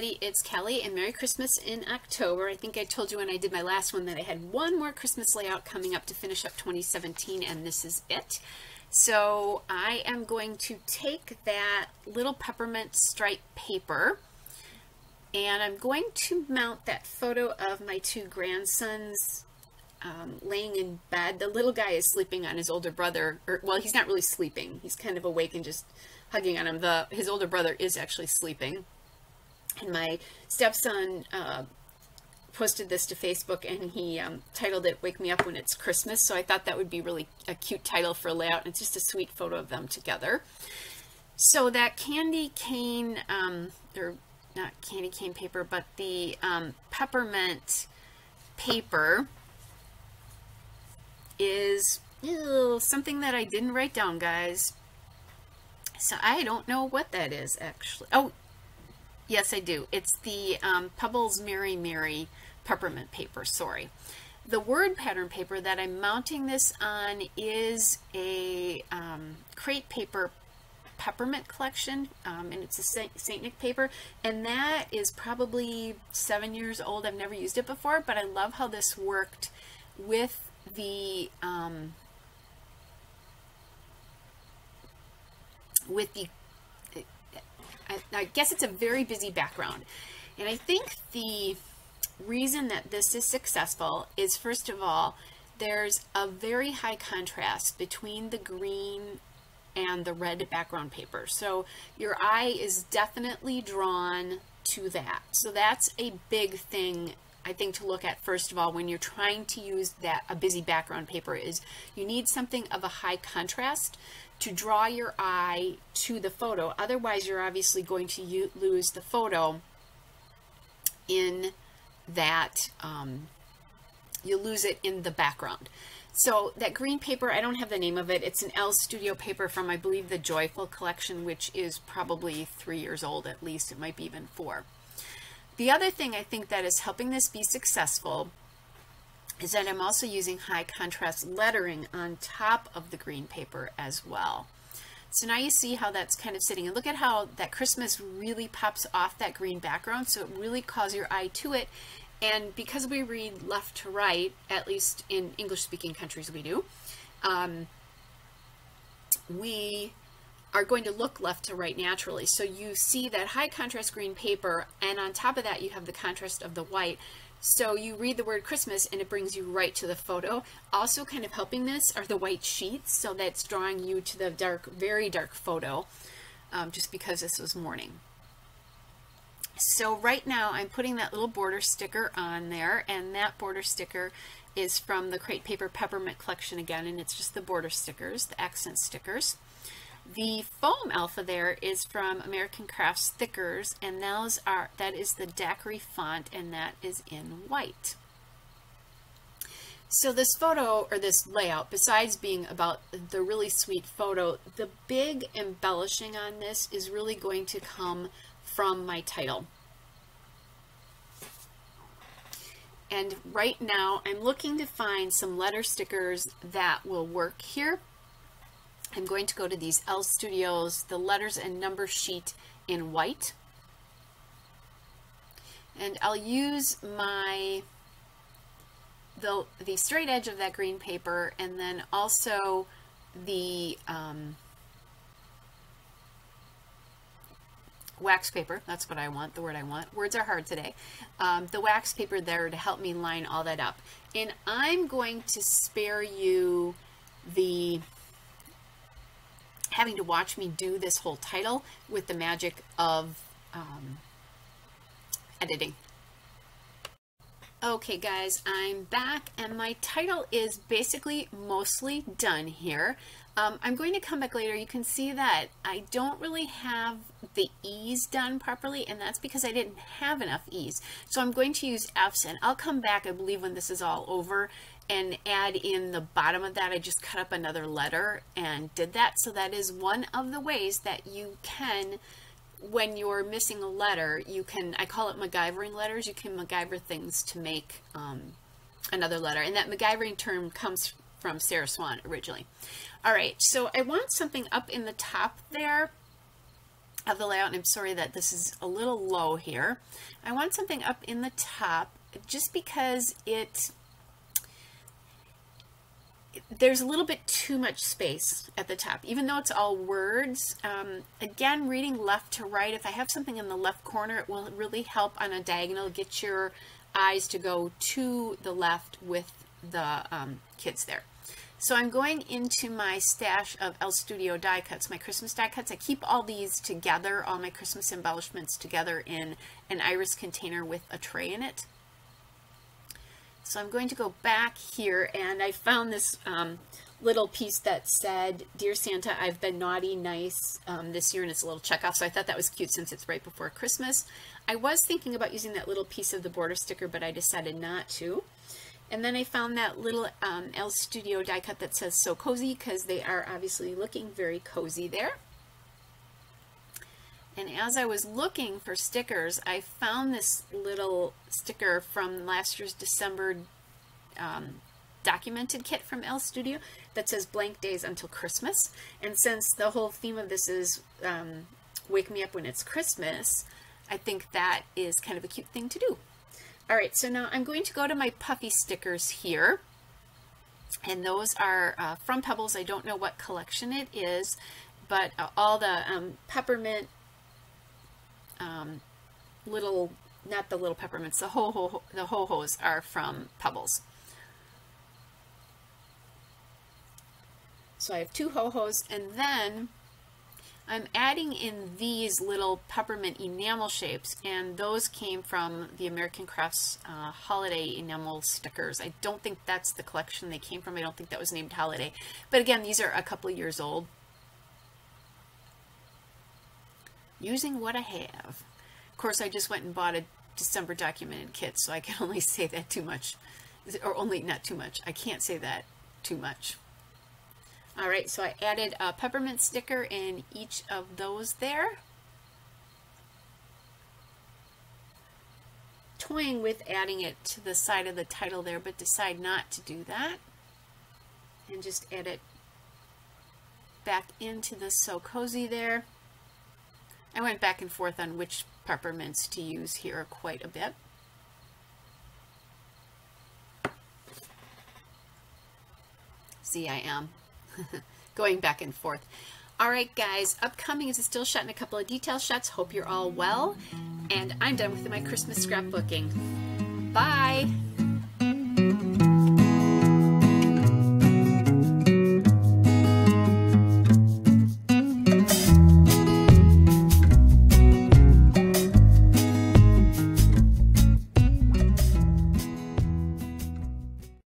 everybody. It's Kelly and Merry Christmas in October. I think I told you when I did my last one that I had one more Christmas layout coming up to finish up 2017 and this is it. So I am going to take that little peppermint stripe paper and I'm going to mount that photo of my two grandsons um, laying in bed. The little guy is sleeping on his older brother, or well, he's not really sleeping. He's kind of awake and just hugging on him. The his older brother is actually sleeping, and my stepson uh, posted this to Facebook, and he um, titled it "Wake Me Up When It's Christmas." So I thought that would be really a cute title for a layout. It's just a sweet photo of them together. So that candy cane, um, or not candy cane paper, but the um, peppermint paper is ew, something that I didn't write down, guys. So I don't know what that is, actually. Oh, yes, I do. It's the um, Pebbles Merry Merry peppermint paper, sorry. The word pattern paper that I'm mounting this on is a um, crate paper peppermint collection, um, and it's a St. Nick paper, and that is probably seven years old. I've never used it before, but I love how this worked with the um, with the I, I guess it's a very busy background, and I think the reason that this is successful is first of all there's a very high contrast between the green and the red background paper. So your eye is definitely drawn to that. So that's a big thing I think to look at first of all when you're trying to use that a busy background paper is you need something of a high contrast to draw your eye to the photo. Otherwise, you're obviously going to lose the photo in that, um, you lose it in the background. So that green paper, I don't have the name of it. It's an Elle's Studio paper from, I believe, the Joyful collection, which is probably three years old at least. It might be even four. The other thing I think that is helping this be successful is that I'm also using high contrast lettering on top of the green paper as well. So now you see how that's kind of sitting. And look at how that Christmas really pops off that green background. So it really calls your eye to it. And because we read left to right, at least in English speaking countries we do, um, we are going to look left to right naturally. So you see that high contrast green paper, and on top of that, you have the contrast of the white. So you read the word Christmas and it brings you right to the photo. Also kind of helping this are the white sheets. So that's drawing you to the dark, very dark photo um, just because this was morning. So right now I'm putting that little border sticker on there and that border sticker is from the Crate Paper Peppermint collection again and it's just the border stickers, the accent stickers. The foam alpha there is from American Crafts Thickers, and those are that is the Daiquiri font, and that is in white. So this photo, or this layout, besides being about the really sweet photo, the big embellishing on this is really going to come from my title. And right now, I'm looking to find some letter stickers that will work here. I'm going to go to these Elle's Studios, the letters and number sheet in white. And I'll use my the, the straight edge of that green paper and then also the um, wax paper. That's what I want, the word I want. Words are hard today. Um, the wax paper there to help me line all that up. And I'm going to spare you the having to watch me do this whole title with the magic of um, editing. Okay guys, I'm back and my title is basically mostly done here. Um, I'm going to come back later. You can see that I don't really have the E's done properly and that's because I didn't have enough E's. So I'm going to use F's and I'll come back, I believe, when this is all over and add in the bottom of that. I just cut up another letter and did that. So that is one of the ways that you can, when you're missing a letter, you can, I call it MacGyvering letters. You can MacGyver things to make um, another letter. And that MacGyvering term comes from Sarah Swan originally. All right, so I want something up in the top there of the layout, and I'm sorry that this is a little low here. I want something up in the top just because it there's a little bit too much space at the top, even though it's all words. Um, again, reading left to right, if I have something in the left corner, it will really help on a diagonal get your eyes to go to the left with the um, kids there. So I'm going into my stash of Elle's Studio die cuts, my Christmas die cuts. I keep all these together, all my Christmas embellishments together in an iris container with a tray in it. So I'm going to go back here and I found this um, little piece that said, Dear Santa, I've been naughty, nice um, this year, and it's a little check off. So I thought that was cute since it's right before Christmas. I was thinking about using that little piece of the border sticker, but I decided not to. And then I found that little um, Elle's Studio die cut that says So Cozy because they are obviously looking very cozy there. And as I was looking for stickers, I found this little sticker from last year's December um, documented kit from Elle's Studio that says blank days until Christmas. And since the whole theme of this is um, wake me up when it's Christmas, I think that is kind of a cute thing to do. All right, so now I'm going to go to my puffy stickers here. And those are uh, from Pebbles. I don't know what collection it is, but uh, all the um, peppermint um, little, not the little peppermints, the ho ho, the ho hos are from Pebbles. So I have two ho hos, and then I'm adding in these little peppermint enamel shapes, and those came from the American Crafts uh, Holiday Enamel stickers. I don't think that's the collection they came from. I don't think that was named Holiday. But again, these are a couple years old. Using what I have. Of course, I just went and bought a December documented kit, so I can only say that too much. Or only, not too much. I can't say that too much. All right, so I added a peppermint sticker in each of those there. Toying with adding it to the side of the title there, but decide not to do that. And just add it back into the So Cozy there. I went back and forth on which peppermints to use here quite a bit. See, I am. going back and forth. All right, guys, upcoming is a still shot and a couple of detail shots. Hope you're all well. And I'm done with my Christmas scrapbooking. Bye.